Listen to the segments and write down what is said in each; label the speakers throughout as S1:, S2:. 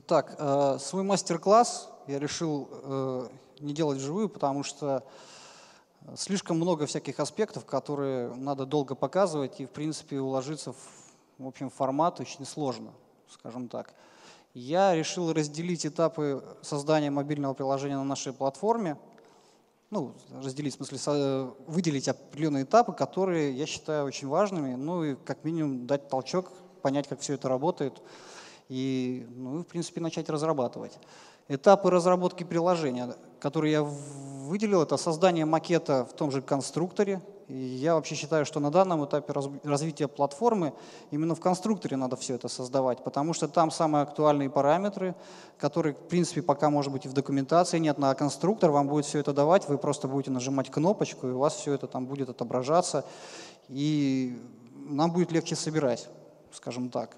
S1: Итак, э, свой мастер-класс я решил э, не делать вживую, потому что слишком много всяких аспектов, которые надо долго показывать, и, в принципе, уложиться в, в общем формат очень сложно, скажем так. Я решил разделить этапы создания мобильного приложения на нашей платформе, ну, разделить, в смысле, выделить определенные этапы, которые я считаю очень важными, ну и как минимум дать толчок, понять, как все это работает, и, ну, в принципе, начать разрабатывать. Этапы разработки приложения, которые я выделил, это создание макета в том же конструкторе. И я вообще считаю, что на данном этапе развития платформы именно в конструкторе надо все это создавать, потому что там самые актуальные параметры, которые, в принципе, пока, может быть, и в документации нет, на конструктор вам будет все это давать, вы просто будете нажимать кнопочку, и у вас все это там будет отображаться, и нам будет легче собирать, скажем так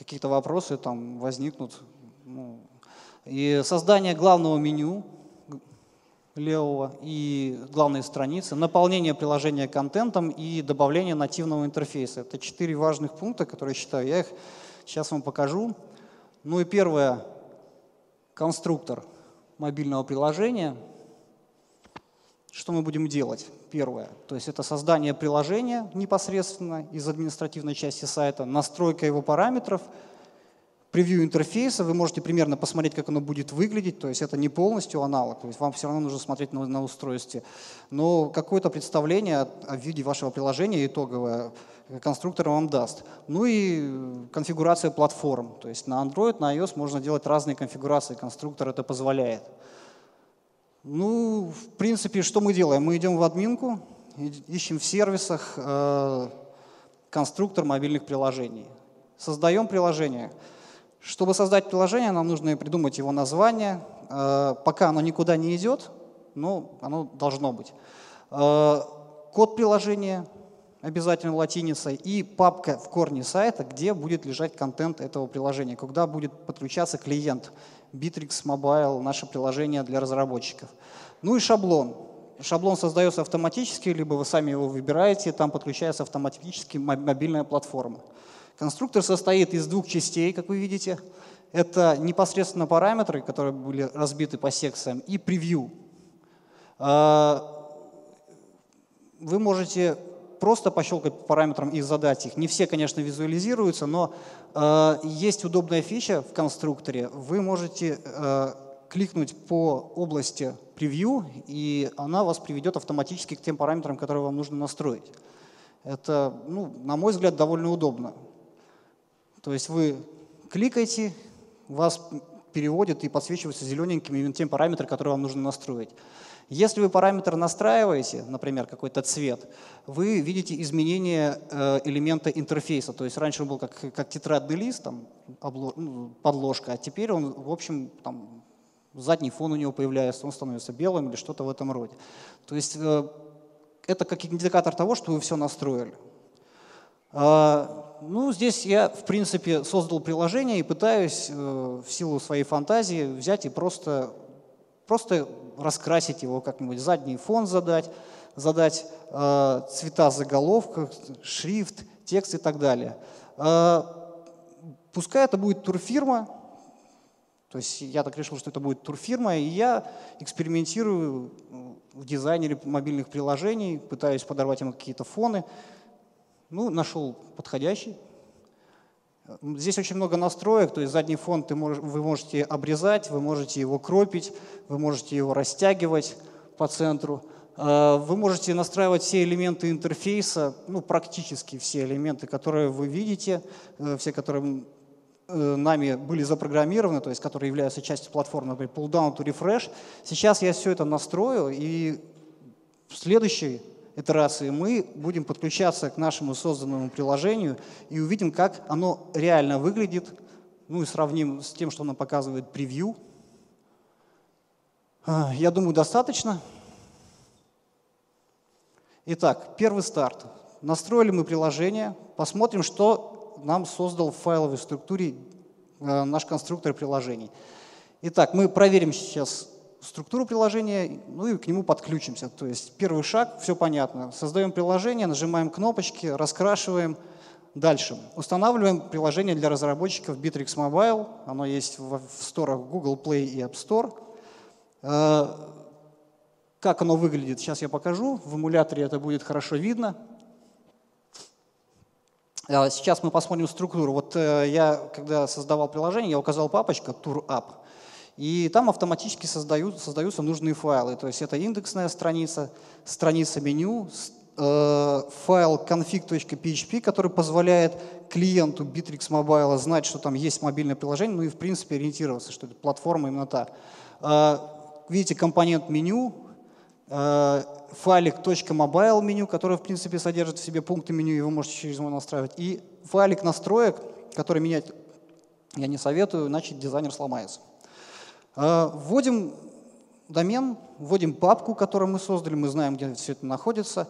S1: какие-то вопросы там возникнут. Ну, и создание главного меню левого и главной страницы, наполнение приложения контентом и добавление нативного интерфейса. Это четыре важных пункта, которые я считаю. Я их сейчас вам покажу. Ну и первое, конструктор мобильного приложения. Что мы будем делать? Первое, то есть это создание приложения непосредственно из административной части сайта, настройка его параметров, превью интерфейса, вы можете примерно посмотреть, как оно будет выглядеть, то есть это не полностью аналог, то есть вам все равно нужно смотреть на, на устройстве, но какое-то представление о виде вашего приложения итоговое конструктор вам даст. Ну и конфигурация платформ, то есть на Android, на iOS можно делать разные конфигурации, конструктор это позволяет. Ну, в принципе, что мы делаем? Мы идем в админку, ищем в сервисах э, конструктор мобильных приложений. Создаем приложение. Чтобы создать приложение, нам нужно придумать его название. Э, пока оно никуда не идет, но оно должно быть. Э, код приложения обязательно латиницей и папка в корне сайта, где будет лежать контент этого приложения, куда будет подключаться клиент Bittrex Mobile, наше приложение для разработчиков. Ну и шаблон. Шаблон создается автоматически, либо вы сами его выбираете, там подключается автоматически мобильная платформа. Конструктор состоит из двух частей, как вы видите. Это непосредственно параметры, которые были разбиты по секциям, и превью. А, вы можете просто пощелкать по параметрам и задать их. Не все, конечно, визуализируются, но э, есть удобная фича в конструкторе. Вы можете э, кликнуть по области превью, и она вас приведет автоматически к тем параметрам, которые вам нужно настроить. Это, ну, на мой взгляд, довольно удобно. То есть вы кликаете, вас переводит и подсвечивается зелененьким именно тем параметром, который вам нужно настроить. Если вы параметр настраиваете, например, какой-то цвет, вы видите изменение э, элемента интерфейса. То есть раньше он был как, как тетрадный лист, там, ну, подложка, а теперь он, в общем, там, задний фон у него появляется, он становится белым или что-то в этом роде. То есть э, это как индикатор того, что вы все настроили. А, ну, здесь я, в принципе, создал приложение и пытаюсь э, в силу своей фантазии взять и просто, просто раскрасить его как-нибудь, задний фон задать, задать э, цвета заголовка, шрифт, текст и так далее. Э, пускай это будет турфирма, то есть я так решил, что это будет турфирма, и я экспериментирую в дизайнере мобильных приложений, пытаюсь подорвать ему какие-то фоны. Ну, нашел подходящий, Здесь очень много настроек, то есть задний фон ты мож, вы можете обрезать, вы можете его кропить, вы можете его растягивать по центру. Э, вы можете настраивать все элементы интерфейса, ну, практически все элементы, которые вы видите, э, все, которые э, нами были запрограммированы, то есть которые являются частью платформы, например, pull down to refresh. Сейчас я все это настрою, и в следующий итерации мы будем подключаться к нашему созданному приложению и увидим, как оно реально выглядит, ну и сравним с тем, что нам показывает превью. А, я думаю, достаточно. Итак, первый старт. Настроили мы приложение, посмотрим, что нам создал в файловой структуре э, наш конструктор приложений. Итак, мы проверим сейчас структуру приложения, ну и к нему подключимся. То есть первый шаг, все понятно. Создаем приложение, нажимаем кнопочки, раскрашиваем, Дальше. Устанавливаем приложение для разработчиков Bittrex Mobile. Оно есть в, сторах Google Play и App Store. Э, как оно выглядит, сейчас я покажу. В эмуляторе это будет хорошо видно. Э, сейчас мы посмотрим структуру. Вот э, я, когда создавал приложение, я указал папочка TourApp. И там автоматически создают, создаются нужные файлы. То есть это индексная страница, страница меню, Э, файл config.php, который позволяет клиенту Bittrex Mobile знать, что там есть мобильное приложение, ну и в принципе ориентироваться, что это платформа именно та. Э, видите компонент меню, э, файлик .mobile меню, который в принципе содержит в себе пункты меню, и вы можете через него настраивать. И файлик настроек, который менять я не советую, иначе дизайнер сломается. Вводим домен, вводим папку, которую мы создали, мы знаем, где все это находится.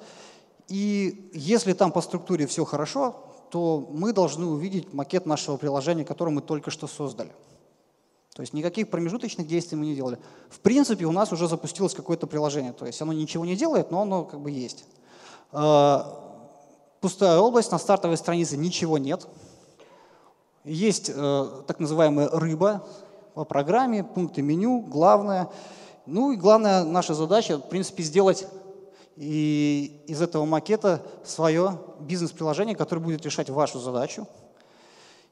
S1: И если там по структуре все хорошо, то мы должны увидеть макет нашего приложения, которое мы только что создали. То есть никаких промежуточных действий мы не делали. В принципе, у нас уже запустилось какое-то приложение. То есть оно ничего не делает, но оно как бы есть. А, пустая область, на стартовой странице ничего нет. Есть э, так называемая рыба по программе, пункты меню, главное. Ну и главная наша задача, в принципе, сделать и из этого макета свое бизнес-приложение, которое будет решать вашу задачу.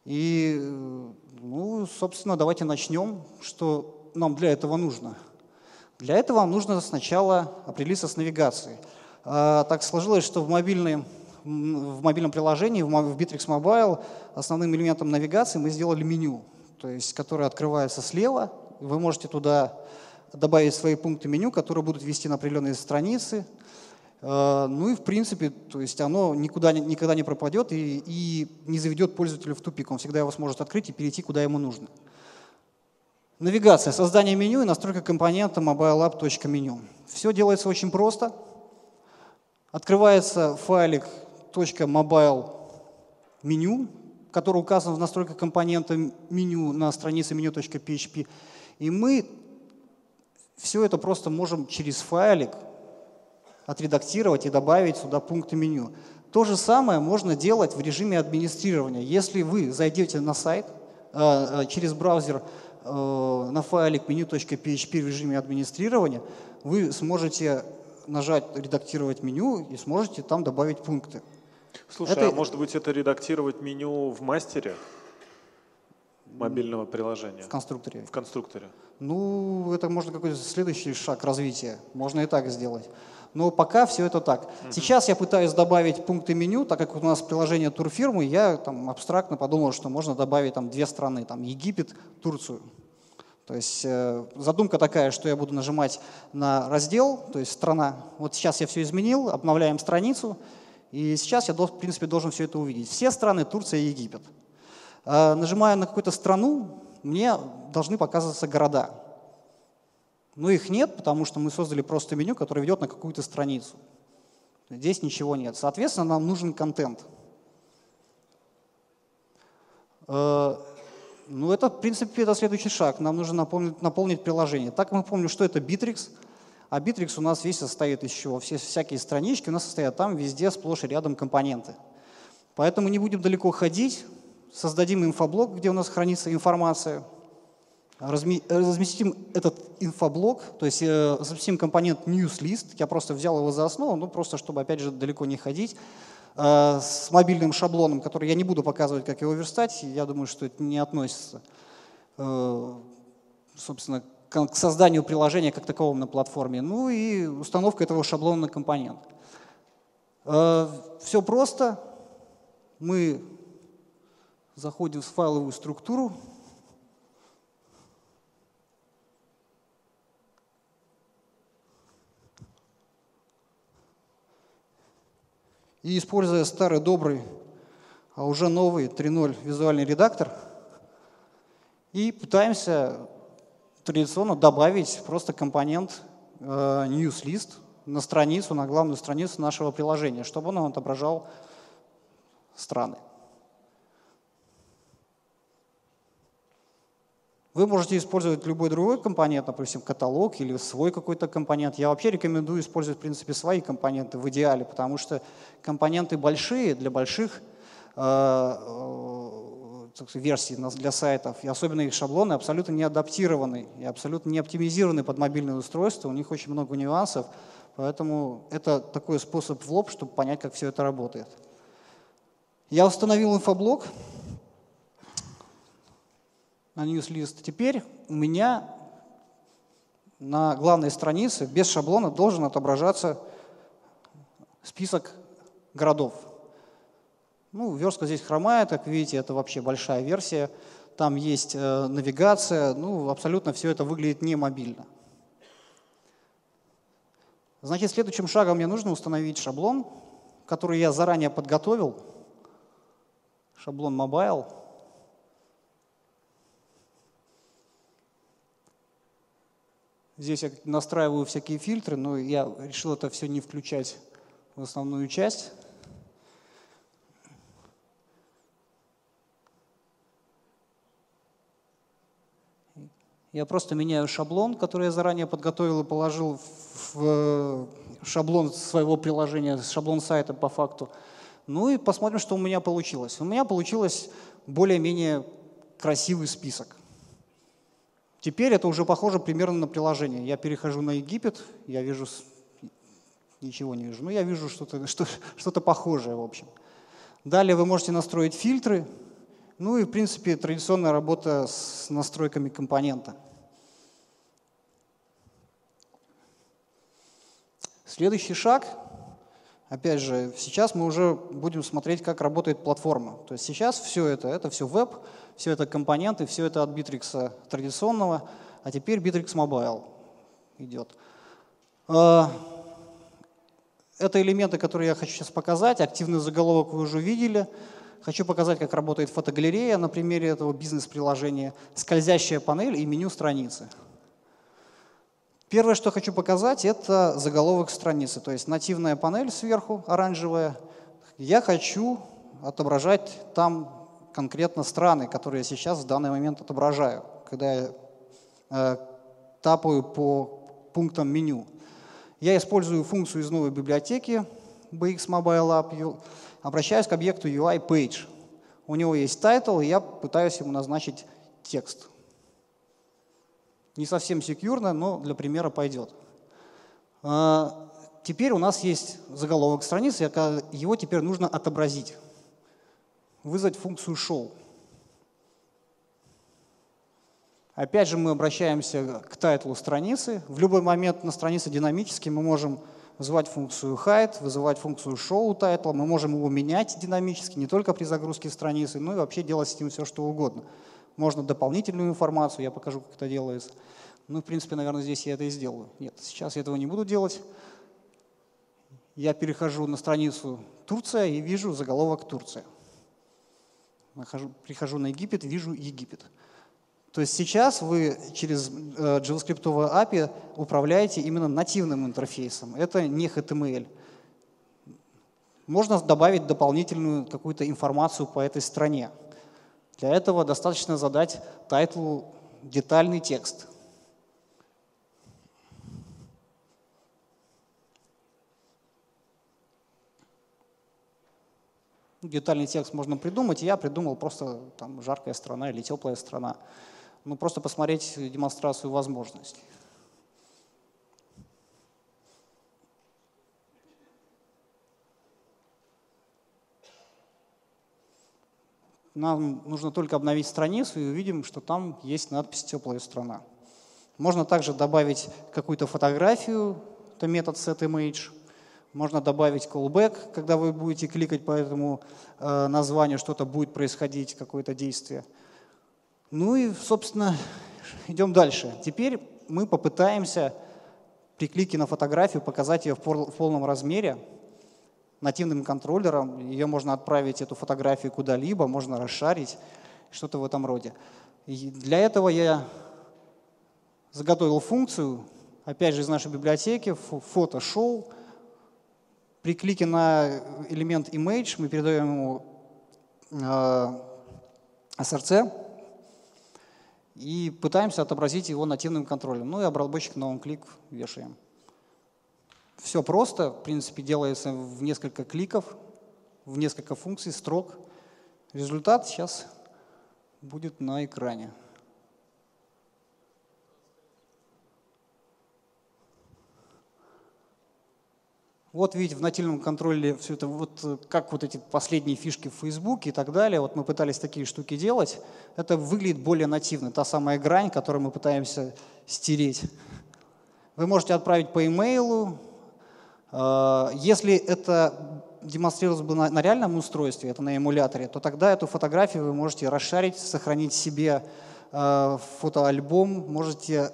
S1: И, ну, собственно, давайте начнем, что нам для этого нужно. Для этого вам нужно сначала определиться с навигацией. А, так сложилось, что в, мобильной, в мобильном приложении, в Bittrex Mobile, основным элементом навигации мы сделали меню, то есть, которое открывается слева. Вы можете туда добавить свои пункты меню, которые будут вести на определенные страницы, Э, ну и в принципе, то есть оно никуда, никогда не пропадет и, и не заведет пользователя в тупик. Он всегда его сможет открыть и перейти, куда ему нужно. Навигация, создание меню и настройка компонента mobileapp.menu. Все делается очень просто. Открывается файлик .mobile который указан в настройках компонента меню на странице menu.php. И мы все это просто можем через файлик отредактировать и добавить сюда пункты меню. То же самое можно делать в режиме администрирования. Если вы зайдете на сайт э, э, через браузер э, на файлик menu.php в режиме администрирования, вы сможете нажать «Редактировать меню» и сможете там добавить пункты.
S2: Слушай, это... а может быть это редактировать меню в мастере мобильного приложения?
S1: В конструкторе.
S2: В конструкторе.
S1: Ну, это можно какой-то следующий шаг развития. Можно и так сделать. Но пока все это так. Mm-hmm. Сейчас я пытаюсь добавить пункты меню, так как у нас приложение турфирмы, я там абстрактно подумал, что можно добавить там две страны, там Египет, Турцию. То есть э, задумка такая, что я буду нажимать на раздел, то есть страна. Вот сейчас я все изменил, обновляем страницу, и сейчас я, в принципе, должен все это увидеть. Все страны, Турция и Египет. Э, нажимая на какую-то страну, мне должны показываться города. Но их нет, потому что мы создали просто меню, которое ведет на какую-то страницу. Здесь ничего нет. Соответственно, нам нужен контент. Э, ну, это, в принципе, это следующий шаг. Нам нужно наполнить, наполнить приложение. Так мы помним, что это Bittrex. А Bittrex у нас весь состоит из чего? Все всякие странички у нас состоят там везде сплошь и рядом компоненты. Поэтому не будем далеко ходить. Создадим инфоблок, где у нас хранится информация – разместим этот инфоблок, то есть э, запустим компонент newsList, я просто взял его за основу, ну просто чтобы опять же далеко не ходить, э, с мобильным шаблоном, который я не буду показывать, как его верстать, я думаю, что это не относится, э, собственно, к созданию приложения как такового на платформе, ну и установка этого шаблона на компонент. Все просто, мы заходим в файловую структуру, И используя старый добрый, а уже новый 3.0 визуальный редактор, и пытаемся традиционно добавить просто компонент э, newsList на страницу, на главную страницу нашего приложения, чтобы он отображал страны. Вы можете использовать любой другой компонент, допустим, каталог или свой какой-то компонент. Я вообще рекомендую использовать, в принципе, свои компоненты в идеале, потому что компоненты большие для больших версий для сайтов, и особенно их шаблоны абсолютно не адаптированы и абсолютно не оптимизированы под мобильные устройства, у них очень много нюансов, поэтому это такой способ в лоб, чтобы понять, как все это работает. Я установил инфоблок на ньюслист. Теперь у меня на главной странице без шаблона должен отображаться список городов. Ну, верстка здесь хромает, как видите, это вообще большая версия. Там есть э, навигация, ну, абсолютно все это выглядит не мобильно. Значит, следующим шагом мне нужно установить шаблон, который я заранее подготовил. Шаблон Mobile. Здесь я настраиваю всякие фильтры, но я решил это все не включать в основную часть. Я просто меняю шаблон, который я заранее подготовил и положил в шаблон своего приложения, шаблон сайта по факту. Ну и посмотрим, что у меня получилось. У меня получилось более-менее красивый список. Теперь это уже похоже примерно на приложение. Я перехожу на Египет, я вижу, ничего не вижу, но я вижу что-то что, что похожее, в общем. Далее вы можете настроить фильтры, ну и, в принципе, традиционная работа с настройками компонента. Следующий шаг, опять же, сейчас мы уже будем смотреть, как работает платформа. То есть сейчас все это, это все веб, все это компоненты, все это от Bittrex традиционного, а теперь Bittrex Mobile идет. А, это элементы, которые я хочу сейчас показать. Активный заголовок вы уже видели. Хочу показать, как работает фотогалерея на примере этого бизнес-приложения, скользящая панель и меню страницы. Первое, что хочу показать, это заголовок страницы, то есть нативная панель сверху, оранжевая. Я хочу отображать там конкретно страны, которые я сейчас в данный момент отображаю, когда я э, тапаю по пунктам меню. Я использую функцию из новой библиотеки BX Mobile App, обращаюсь к объекту UI Page. У него есть title, и я пытаюсь ему назначить текст. Не совсем секьюрно, но для примера пойдет. А, теперь у нас есть заголовок страницы, его теперь нужно отобразить. Вызвать функцию show. Опять же мы обращаемся к тайтлу страницы. В любой момент на странице динамически мы можем вызывать функцию hide, вызывать функцию show тайтла, мы можем его менять динамически, не только при загрузке страницы, но и вообще делать с ним все, что угодно. Можно дополнительную информацию, я покажу, как это делается. Ну, в принципе, наверное, здесь я это и сделаю. Нет, сейчас я этого не буду делать. Я перехожу на страницу Турция и вижу заголовок Турция. Нахожу, прихожу на Египет, вижу Египет. То есть сейчас вы через э, JavaScript API управляете именно нативным интерфейсом. Это не HTML. Можно добавить дополнительную какую-то информацию по этой стране. Для этого достаточно задать тайтлу детальный текст. Детальный текст можно придумать, я придумал просто там жаркая страна или теплая страна ну, просто посмотреть демонстрацию возможностей. Нам нужно только обновить страницу и увидим, что там есть надпись «Теплая страна». Можно также добавить какую-то фотографию, это метод setImage. Можно добавить callback, когда вы будете кликать по этому э, названию, что-то будет происходить, какое-то действие. Ну и, собственно, идем дальше. Теперь мы попытаемся при клике на фотографию показать ее в полном размере нативным контроллером. Ее можно отправить, эту фотографию куда-либо, можно расшарить, что-то в этом роде. И для этого я заготовил функцию, опять же, из нашей библиотеки, фото-шоу. При клике на элемент image мы передаем ему э, SRC, и пытаемся отобразить его нативным контролем. Ну и обработчик на он клик вешаем. Все просто, в принципе, делается в несколько кликов, в несколько функций, строк. Результат сейчас будет на экране. Вот видите, в нативном контроле все это, вот э, как вот эти последние фишки в Facebook и так далее, вот мы пытались такие штуки делать, это выглядит более нативно, та самая грань, которую мы пытаемся стереть. Вы можете отправить по имейлу, э, если это демонстрировалось бы на, на реальном устройстве, это на эмуляторе, то тогда эту фотографию вы можете расшарить, сохранить себе э, фотоальбом, можете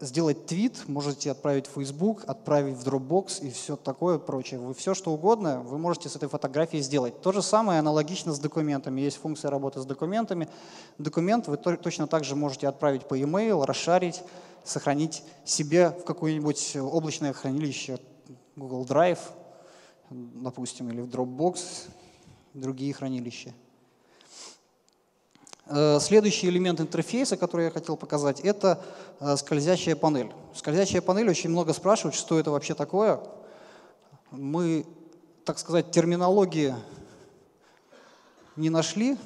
S1: сделать твит, можете отправить в Facebook, отправить в Dropbox и все такое прочее. Вы все, что угодно, вы можете с этой фотографией сделать. То же самое аналогично с документами. Есть функция работы с документами. Документ вы точно так же можете отправить по e-mail, расшарить, сохранить себе в какое-нибудь облачное хранилище Google Drive, допустим, или в Dropbox, другие хранилища. Э, следующий элемент интерфейса, который я хотел показать, это э, скользящая панель. Скользящая панель очень много спрашивают, что это вообще такое. Мы, так сказать, терминологии не нашли,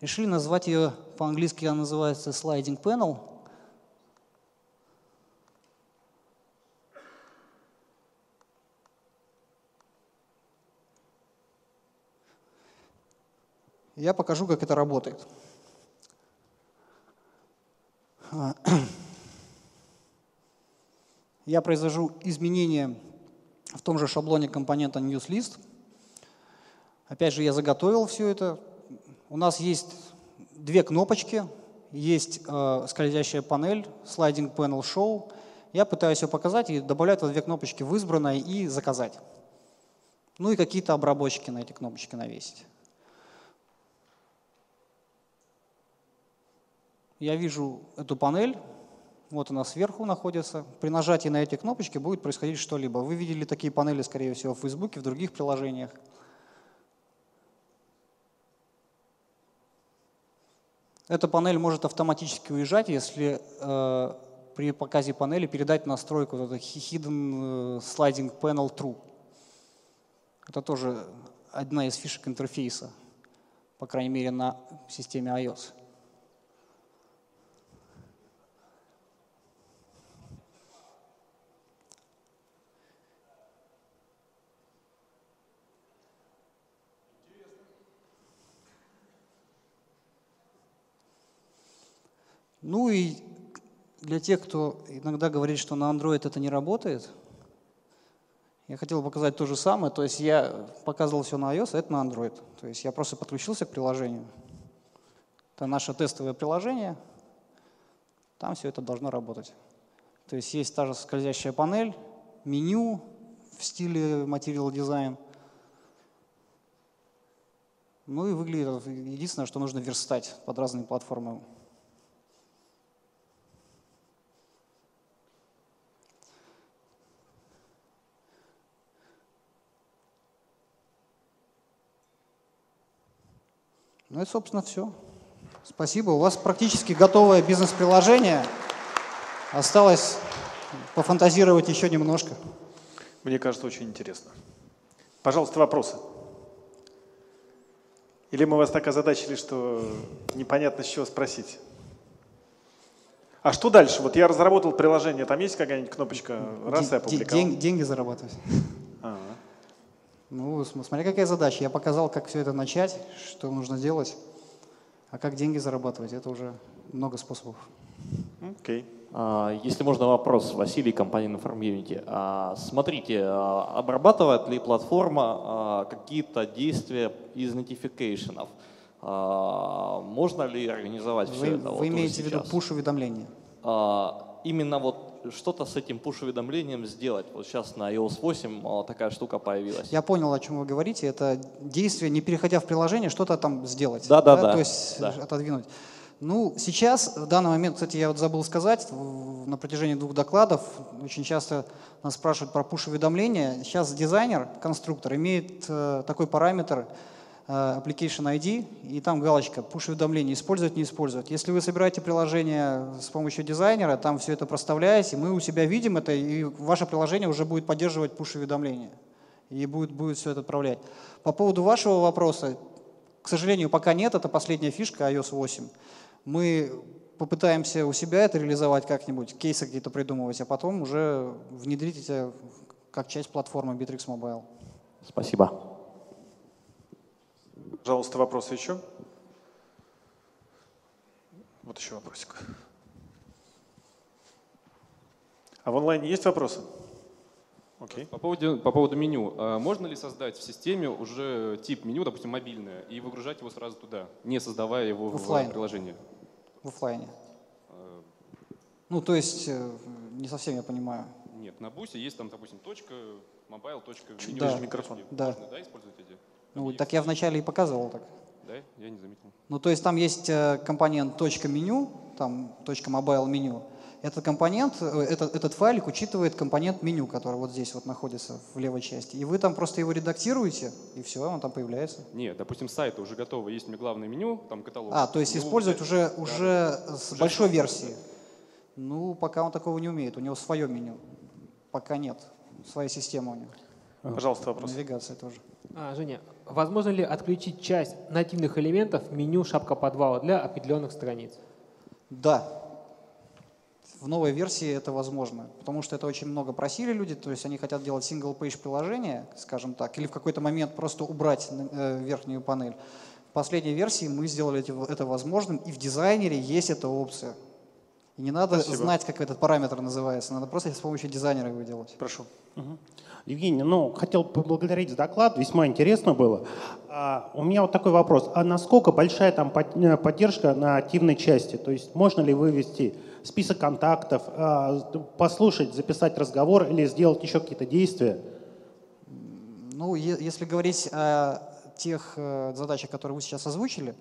S1: решили назвать ее, по-английски она называется sliding panel. Я покажу, как это работает. Я произвожу изменения в том же шаблоне компонента newsList. Опять же, я заготовил все это. У нас есть две кнопочки, есть э, скользящая панель, sliding panel show. Я пытаюсь ее показать и добавлять вот две кнопочки в избранное и заказать. Ну и какие-то обработчики на эти кнопочки навесить. Я вижу эту панель, вот она сверху находится. При нажатии на эти кнопочки будет происходить что-либо. Вы видели такие панели, скорее всего, в Facebook, в других приложениях. Эта панель может автоматически уезжать, если э, при показе панели передать настройку вот Hidden э, Sliding Panel True. Это тоже одна из фишек интерфейса, по крайней мере на системе iOS. Ну и для тех, кто иногда говорит, что на Android это не работает, я хотел показать то же самое. То есть я показывал все на iOS, а это на Android. То есть я просто подключился к приложению. Это наше тестовое приложение. Там все это должно работать. То есть есть та же скользящая панель, меню в стиле Material Design. Ну и выглядит единственное, что нужно верстать под разные платформы. Ну и, собственно, все. Спасибо. У вас практически готовое бизнес-приложение. Осталось пофантазировать еще немножко.
S2: Мне кажется, очень интересно. Пожалуйста, вопросы. Или мы вас так озадачили, что непонятно, с чего спросить? А что дальше? Вот я разработал приложение, там есть какая-нибудь кнопочка «Раз» и опубликовал?
S1: День, деньги зарабатывать. Ну, смотри, какая задача. Я показал, как все это начать, что нужно делать. А как деньги зарабатывать, это уже много способов.
S2: Окей. Okay.
S3: А, если можно вопрос, Василий, компания Inform Unity. А, смотрите, а, обрабатывает ли платформа какие-то действия из нотификейшенов? Можно ли организовать
S1: вы,
S3: все это?
S1: Вы вот имеете в виду push-уведомления?
S3: Именно вот что-то с этим push-уведомлением сделать. Вот сейчас на iOS 8 такая штука появилась.
S1: Я понял, о чем вы говорите. Это действие, не переходя в приложение, что-то там сделать.
S3: Да, да, да.
S1: То есть да. отодвинуть. Ну, сейчас, в данный момент, кстати, я вот забыл сказать, на протяжении двух докладов очень часто нас спрашивают про push-уведомления. Сейчас дизайнер, конструктор, имеет э, такой параметр, application ID, и там галочка push-уведомления, использовать, не использовать. Если вы собираете приложение с помощью дизайнера, там все это проставляете, мы у себя видим это, и ваше приложение уже будет поддерживать push-уведомления, и будет, будет все это отправлять. По поводу вашего вопроса, к сожалению, пока нет, это последняя фишка iOS 8. Мы попытаемся у себя это реализовать как-нибудь, кейсы какие-то придумывать, а потом уже внедрить это как часть платформы Bittrex Mobile.
S3: Спасибо.
S2: Пожалуйста, вопросы еще? Вот еще вопросик. А в онлайне есть вопросы? Окей.
S4: По поводу, по поводу меню. А можно ли создать в системе уже тип меню, допустим, мобильное, и выгружать его сразу туда, не создавая его
S1: Оффлайн.
S4: в приложении?
S1: В оффлайне.
S4: А,
S1: Ну, то есть, э, не совсем я понимаю.
S4: Нет, на БУСе есть там, допустим, точка, mobile, точка, меню.
S1: Да.
S2: микрофон.
S1: Да.
S4: Можно, да, использовать эти?
S1: Ну, так я вначале и показывал так.
S4: Да, я не заметил.
S1: Ну, то есть там есть э, компонент точка .menu, там точка .mobile меню. Этот компонент, э, этот, этот файлик учитывает компонент меню, который вот здесь вот находится в левой части. И вы там просто его редактируете, и все, он там появляется.
S4: Нет, допустим, сайты уже готовы, есть у меня главное меню, там каталог.
S1: А, то есть
S4: Его
S1: использовать уже,
S4: Да,
S1: уже
S4: да.
S1: с
S4: Уже
S1: большой
S4: всё.
S1: версии. Ну, пока он такого не умеет, у него свое меню. Пока нет, своя система у него.
S2: Пожалуйста, вопрос.
S1: Навигация тоже.
S5: А, Женя, возможно ли отключить часть нативных элементов меню шапка подвала для определенных страниц?
S1: Да. В новой версии это возможно, потому что это очень много просили люди, то есть они хотят делать single-page приложение, скажем так, или в какой-то момент просто убрать э, верхнюю панель. В последней версии мы сделали это возможным, и в дизайнере есть эта опция. И не надо
S2: Спасибо.
S1: знать, как этот параметр называется, надо просто с помощью дизайнера его делать.
S2: Прошу.
S6: Евгений, ну, хотел поблагодарить за доклад, весьма интересно было. А, у меня вот такой вопрос. А насколько большая там э, поддержка на активной части? То есть можно ли вывести список контактов, а, послушать, записать разговор или сделать еще какие-то действия?
S1: Ну, если говорить о тех э, задачах, которые вы сейчас озвучили,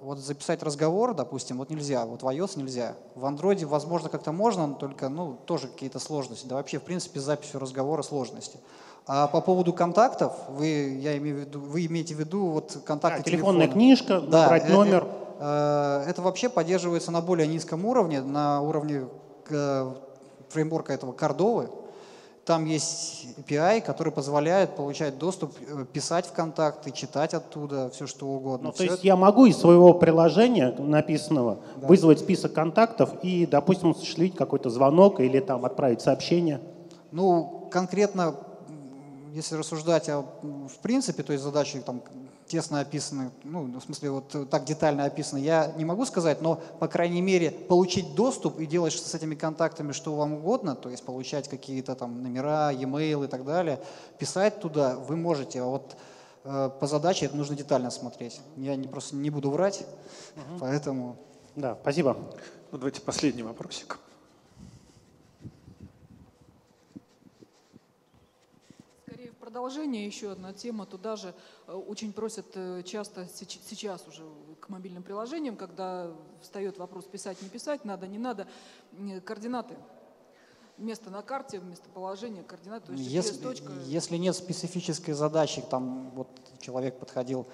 S1: вот записать разговор, допустим, вот нельзя, вот в iOS нельзя. В Android, возможно, как-то можно, но только, ну, тоже какие-то сложности. Да вообще, в принципе, с записью разговора сложности. А по поводу контактов, вы, я имею в виду, вы имеете в виду вот контакты
S6: Да, телефонная
S1: телефона.
S6: книжка,
S1: Да,
S6: набрать
S1: э-
S6: номер.
S1: э, Это вообще поддерживается на более низком уровне, на уровне э, фреймворка этого Кордовы. Там есть API, который позволяет получать доступ, э, писать в контакты, читать оттуда все что угодно.
S6: Ну, то
S1: Всё
S6: есть
S1: это-
S6: я могу из своего приложения написанного вызвать список контактов и, допустим, осуществить какой-то звонок или там отправить сообщение?
S1: Ну, конкретно, если рассуждать о, в принципе, то есть задачи там тесно описаны, ну, в смысле, вот э, так детально описаны, я не могу сказать, но, по крайней мере, получить доступ и делать с этими контактами что вам угодно, то есть получать какие-то там номера, e-mail и так далее, писать туда вы можете, а вот э, по задаче это нужно детально смотреть. Я не, просто не буду врать, поэтому...
S6: Да, спасибо.
S2: Ну, давайте последний вопросик.
S7: Скорее, в продолжение еще одна тема. Туда же э, очень просят э, часто сейчас уже к мобильным приложениям, когда встает вопрос писать, не писать, надо, не надо, м, координаты. Место на карте, местоположение, координаты. То есть
S1: Если,
S7: точка.
S1: если нет специфической задачи, там вот человек подходил,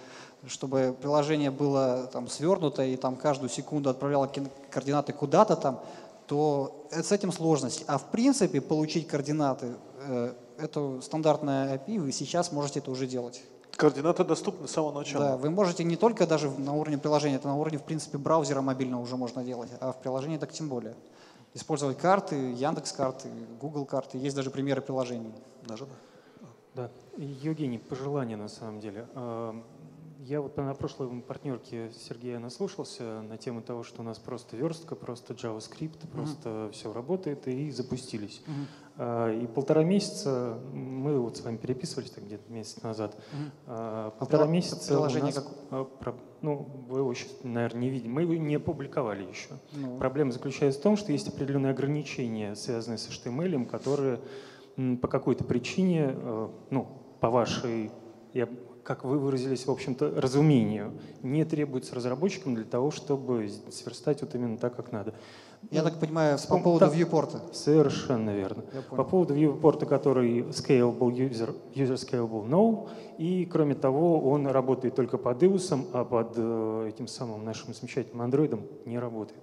S1: чтобы приложение было там свернуто и там каждую секунду отправляло координаты куда-то там, то э, с этим сложность. А в принципе получить координаты э, это стандартная API, вы сейчас можете это уже делать.
S2: Координаты доступны с самого начала.
S1: Да, вы можете не только даже на уровне приложения, это на уровне в принципе браузера мобильного уже можно делать, а в приложении так тем более. Использовать карты, Яндекс карты, Google карты, есть даже примеры приложений.
S2: Даже, да.
S8: Да, Евгений, пожелание на самом деле. Я вот на прошлой партнерке Сергея наслушался на тему того, что у нас просто верстка, просто JavaScript, просто все работает и запустились. А, И полтора месяца мы вот с вами переписывались так где-то месяц назад. А, Полтора
S1: прил-
S8: месяца у
S1: приложение
S8: нас,
S1: как-
S8: а, ну вы его сейчас, наверное, не видите. Мы его не опубликовали еще.
S1: Ну.
S8: Проблема заключается в том, что есть определенные ограничения, связанные с HTML, которые по какой-то причине, э, ну, по вашей, я, как вы выразились, в общем-то, разумению, не требуется разработчикам для того, чтобы сверстать вот именно так, как надо.
S1: Я так понимаю, по поводу
S8: так.
S1: вьюпорта.
S8: Совершенно верно. По поводу viewport, который scalable user, user scalable no, и кроме того, он работает только под iOS, а под э, этим самым нашим замечательным Android не работает.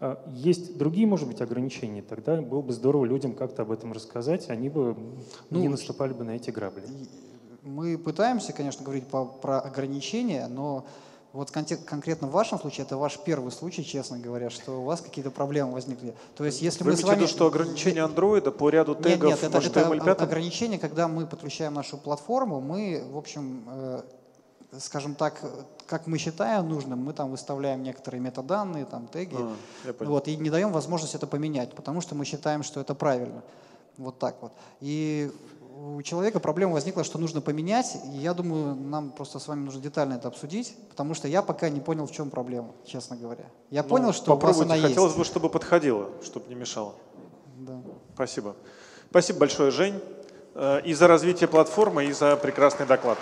S8: А Есть другие, может быть, ограничения, тогда было бы здорово людям как-то об этом рассказать, они бы
S1: Ну,
S8: не наступали бы на эти грабли.
S1: Мы пытаемся, конечно, говорить по- про ограничения, но вот конкретно в вашем случае, это ваш первый случай, честно говоря, что у вас какие-то проблемы возникли. То есть если
S2: Вы
S1: мы с вами...
S2: виду, что ограничение андроида по ряду
S1: Нет,
S2: тегов
S1: нет, это,
S2: может
S1: это
S2: HTML5?
S1: ограничение, когда мы подключаем нашу платформу, мы, в общем, э, скажем так, как мы считаем нужным, мы там выставляем некоторые метаданные, там теги,
S2: А,
S1: вот, и не даем возможность это поменять, потому что мы считаем, что это правильно. Вот так вот. И у человека проблема возникла, что нужно поменять, и я думаю, нам просто с вами нужно детально это обсудить, потому что я пока не понял, в чем проблема, честно говоря. Я
S2: Ну,
S1: понял, что у вас она
S2: Хотелось
S1: есть.
S2: бы, чтобы подходило, чтобы не мешало.
S1: Да.
S2: Спасибо. Спасибо большое, Жень, э, и за развитие платформы, и за прекрасный доклад.